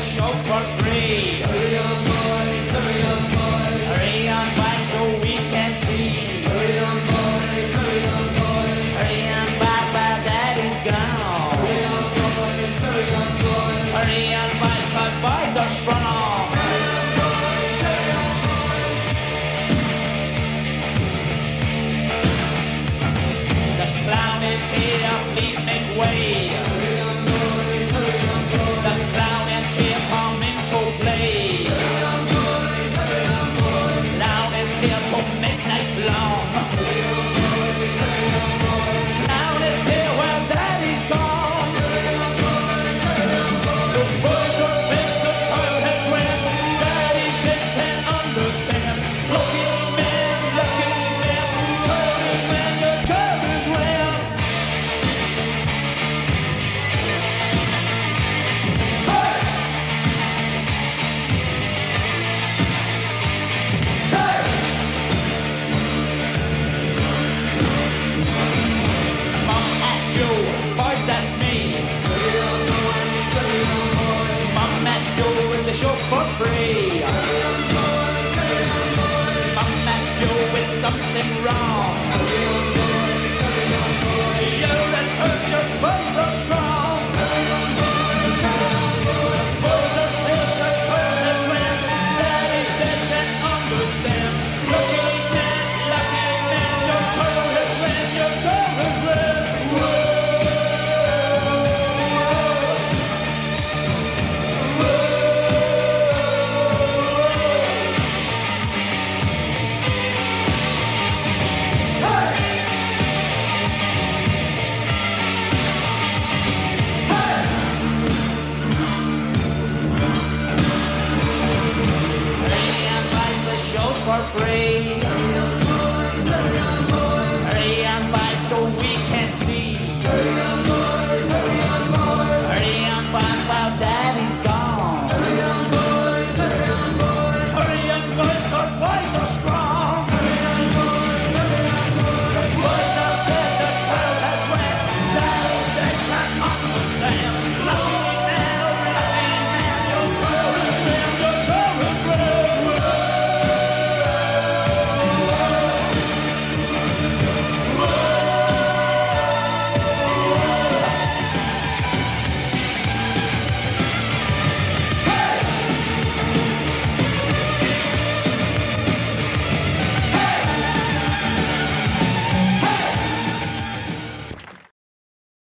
show. for free.